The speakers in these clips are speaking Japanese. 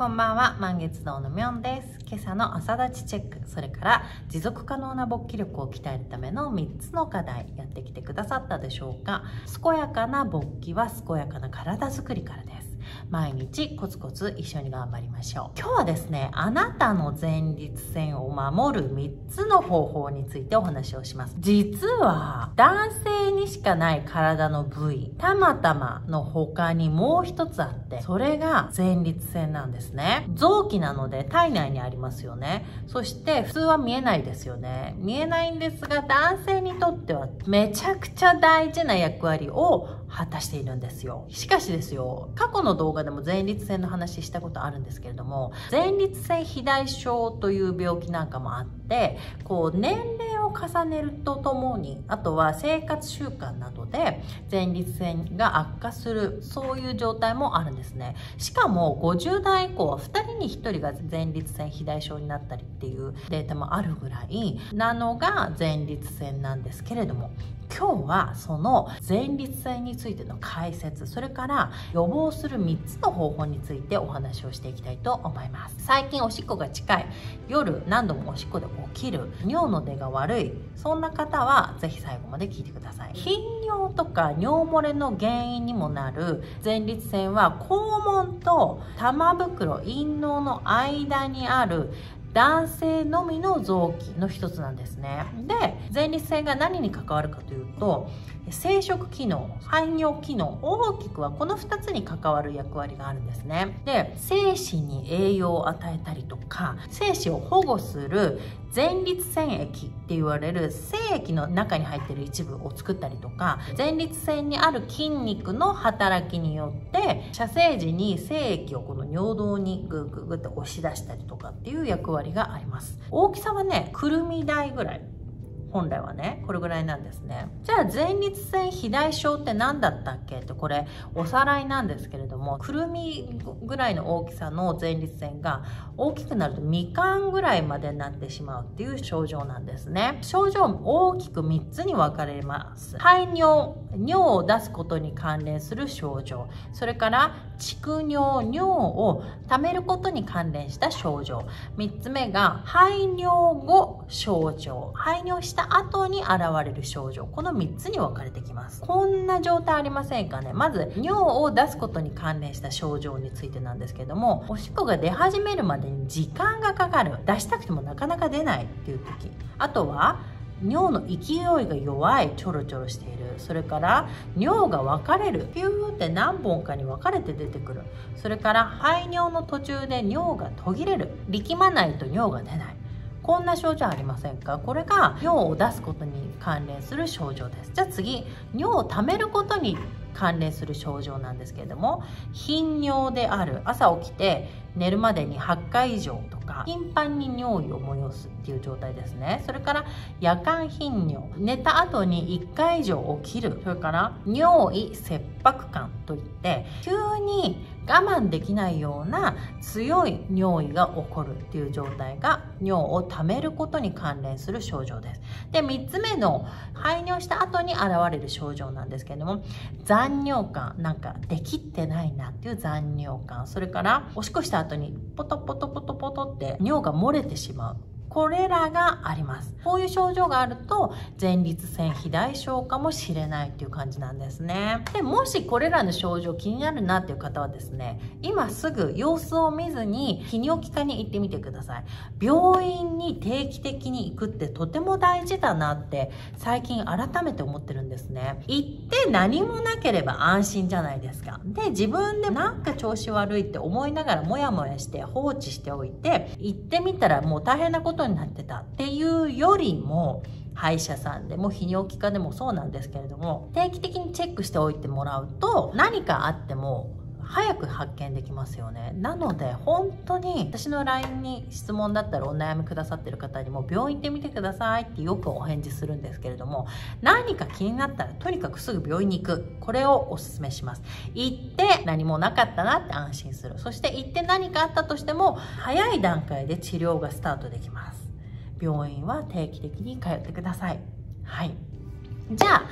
こんばんは。満月堂のみょんです。今朝の朝立ちチェック。それから持続可能な勃起力を鍛えるための3つの課題やってきてくださったでしょうか。健やかな勃起は健やかな体づくりからです毎日コツコツ一緒に頑張りましょう。今日はですねあなたの前立腺を守る3つの方法についてお話をします。実は男性にしかない体の部位たまたまの他にもう一つあってそれが前立腺なんですね。臓器なので体内にありますよね。そして普通は見えないですよね。見えないんですが男性にとってはめちゃくちゃ大事な役割を果たしているんですよ。しかしですよ過去の動画でも前立腺の話したことあるんですけれども前立腺肥大症という病気なんかもあってこう年齢を重ねるとともにあとは生活習慣などで前立腺が悪化するそういう状態もあるんですね。しかも50代以降は2人に1人が前立腺肥大症になったりっていうデータもあるぐらいなのが前立腺なんですけれども今日はその前立腺についての解説それから予防する3つの方法についてお話をしていきたいと思います。最近おしっこが近い。夜何度もおしっこで起きる。尿の出が悪い。そんな方は是非最後まで聞いてください。頻尿とか尿漏れの原因にもなる前立腺は肛門と玉袋陰嚢の間にある男性のみの臓器の一つなんですね。で前立腺が何に関わるかというと生殖機能排尿機能大きくはこの2つに関わる役割があるんですね。で精子に栄養を与えたりとか精子を保護する前立腺液って言われる精液の中に入ってる一部を作ったりとか前立腺にある筋肉の働きによって射精時に精液をこの尿道にグーグーグーって押し出したりとかっていう役割があります。大きさはねくるみ台ぐらい。本来はねこれぐらいなんですね。じゃあ前立腺肥大症って何だったっけ？ってこれおさらいなんですけれどもくるみぐらいの大きさの前立腺が大きくなるとみかんぐらいまでになってしまうっていう症状なんですね。症状大きく3つに分かれます。排尿尿を出すことに関連する症状。それから蓄尿尿を溜めることに関連した症状。3つ目が排尿後症状。排尿したた後に現れる症状この3つに分かれてきます。こんな状態ありませんかね。まず尿を出すことに関連した症状についてなんですけどもおしっこが出始めるまでに時間がかかる。出したくてもなかなか出ないっていう時。あとは尿の勢いが弱いちょろちょろしている。それから尿が分かれる。ピューって何本かに分かれて出てくる。それから排尿の途中で尿が途切れる。力まないと尿が出ない。こんな症状ありませんか？これが尿を出すことに関連する症状です。じゃあ次尿を溜めることに関連する症状なんですけれども頻尿である。朝起きて寝るまでに8回以上とか頻繁に尿意を催すっていう状態ですね。それから夜間頻尿。寝た後に1回以上起きる。それから尿意切迫感といって急に我慢できないような強い尿意が起こるっていう状態が尿を溜めることに関連する症状です。で3つ目の排尿した後に現れる症状なんですけれども残尿感なんかできてないなっていう残尿感。それからおしっこした後にポトポトポトポトって尿が漏れてしまう。これらがあります。こういう症状があると前立腺肥大症かもしれないっていう感じなんですね。でもしこれらの症状気になるなっていう方はですね今すぐ様子を見ずに泌尿器科に行ってみてください。病院に定期的に行くってとても大事だなって最近改めて思ってるんですね。行って何もなければ安心じゃないですか。で自分でなんか調子悪いって思いながらモヤモヤして放置しておいて行ってみたらもう大変なことことになってたっていうよりも歯医者さんでも泌尿器科でもそうなんですけれども定期的にチェックしておいてもらうと何かあっても早く発見できますよね。なので本当に私の LINE に質問だったらお悩みくださってる方にも病院行ってみてくださいってよくお返事するんですけれども何か気になったらとにかくすぐ病院に行く。これをおすすめします。行って何もなかったなって安心する。そして行って何かあったとしても早い段階で治療がスタートできます。病院は定期的に通ってください。はい。じゃあ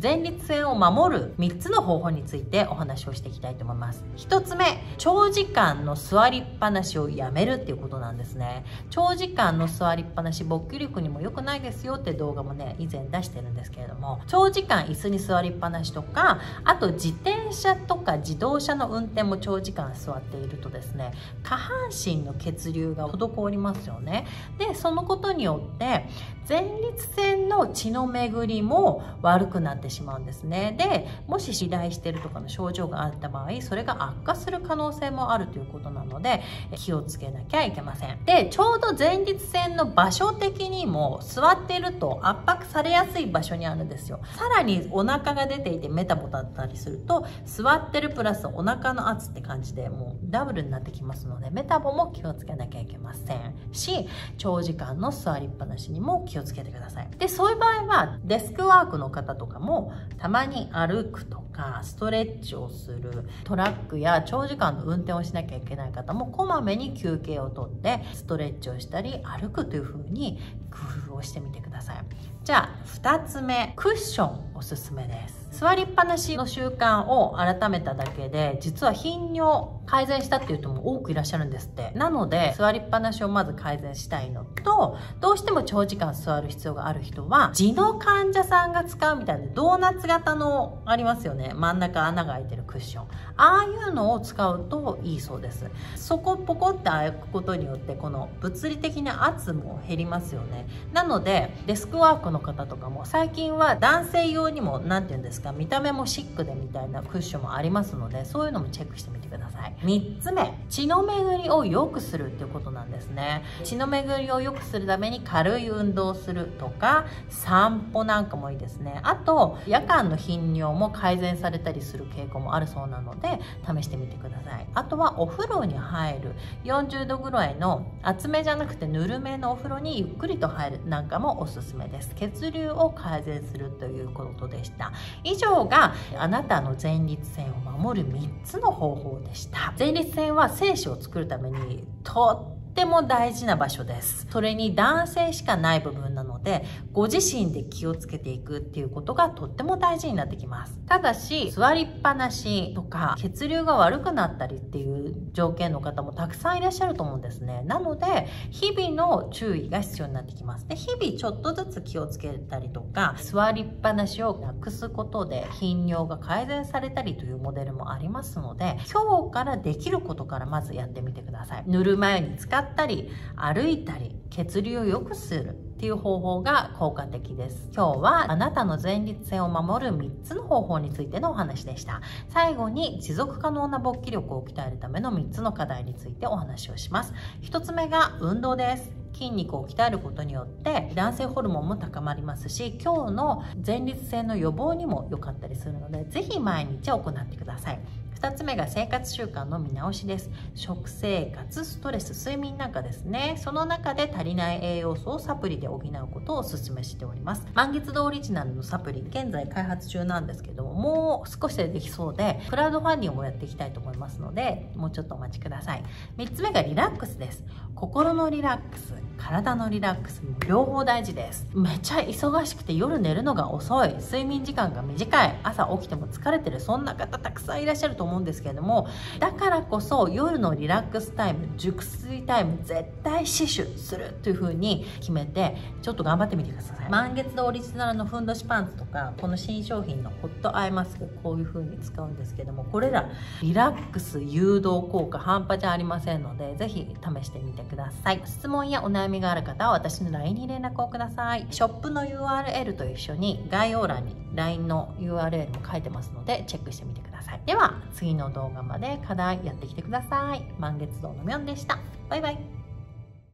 前立腺を守る3つの方法についてお話をしていきたいと思います。1つ目長時間の座りっぱなしをやめるっていうことなんですね。長時間の座りっぱなし勃起力にも良くないですよって動画もね以前出してるんですけれども。長時間椅子に座りっぱなしとかあと自転車とか自動車の運転も長時間座っているとですね下半身の血流が滞りますよね。でそのことによって前立腺の血の巡りも悪くなってしまうんですね。でもし肥大してるとかの症状があった場合それが悪化する可能性もあるということなので気をつけなきゃいけません。でちょうど前立腺の場所的にも座っていると圧迫されやすい場所にあるんですよ。さらにお腹が出ていてメタボだったりすると座ってるプラスお腹の圧って感じでもうダブルになってきますのでメタボも気をつけなきゃいけません。し長時間の座りっぱなしにも気をつけてください。でそういう場合はデスクワークの方とかもたまに歩くとかストレッチをするトラックや長時間の運転をしなきゃいけない方もこまめに休憩をとってストレッチをしたり歩くという風に工夫をしてみてください。じゃあ2つ目クッションおすすめです。座りっぱなしの習慣を改めただけで実は頻尿改善したっていう人も多くいらっしゃるんですって。なので座りっぱなしをまず改善したいのとどうしても長時間座る必要がある人は痔の患者さんが使うみたいなドーナツ型のありますよね。真ん中穴が開いてるクッション。ああいうのを使うといいそうです。そこポコって開くことによってこの物理的な圧も減りますよね。なのでデスクワークの方とかも最近は男性用にも何て言うんですか見た目もシックでみたいなクッションもありますのでそういうのもチェックしてみてください。3つ目血の巡りを良くするっていうことなんですね。血の巡りを良くするために軽い運動をするとか散歩なんかもいいですね。あと夜間の頻尿も改善されたりする傾向もあるそうなので試してみてください。あとはお風呂に入る。40度ぐらいの厚めじゃなくてぬるめのお風呂にゆっくりと入るなんかもおすすめです。血流を改善するということでした。以上があなたの前立腺を守る3つの方法でした。前立腺は精子を作るためにとっても大事な場所です。それに男性しかない部分なのでご自身で気をつけていくっていうことがとっても大事になってきます。ただし座りっぱなしとか血流が悪くなったりっていう条件の方もたくさんいらっしゃると思うんですね。なので日々の注意が必要になってきます。で日々ちょっとずつ気をつけたりとか座りっぱなしをなくすことで頻尿が改善されたりというモデルもありますので今日からできることからまずやってみてください。塗る前に使っったり歩いたり血流を良くする。っていう方法が効果的です。今日はあなたの前立腺を守る3つの方法についてのお話でした。最後に持続可能な勃起力を鍛えるための3つの課題についてお話をします。1つ目が運動です。筋肉を鍛えることによって男性ホルモンも高まりますし今日の前立腺の予防にも良かったりするので是非毎日行ってください。2つ目が生活習慣の見直しです。食生活ストレス睡眠なんかですね。その中で足りない栄養素をサプリで補うことをお勧めしております。満月堂オリジナルのサプリ現在開発中なんですけどももう少しでできそうでクラウドファンディングもやっていきたいと思いますのでもうちょっとお待ちください。3つ目がリラックスです。心のリラックス。体のリラックスも両方大事です。めっちゃ忙しくて夜寝るのが遅い。睡眠時間が短い。朝起きても疲れてるそんな方たくさんいらっしゃると思うんですけれどもだからこそ夜のリラックスタイム熟睡タイム絶対死守するという風に決めてちょっと頑張ってみてください。満月のオリジナルのふんどしパンツとかこの新商品のホットアイマスクこういう風に使うんですけどもこれらリラックス誘導効果半端じゃありませんのでぜひ試してみてください。質問やお悩みがある方は私の LINE に連絡をください。ショップの URL と一緒に概要欄に LINE の URL も書いてますのでチェックしてみてください。では次の動画まで課題やってきてください。満月堂のみょんでした。バイバイ。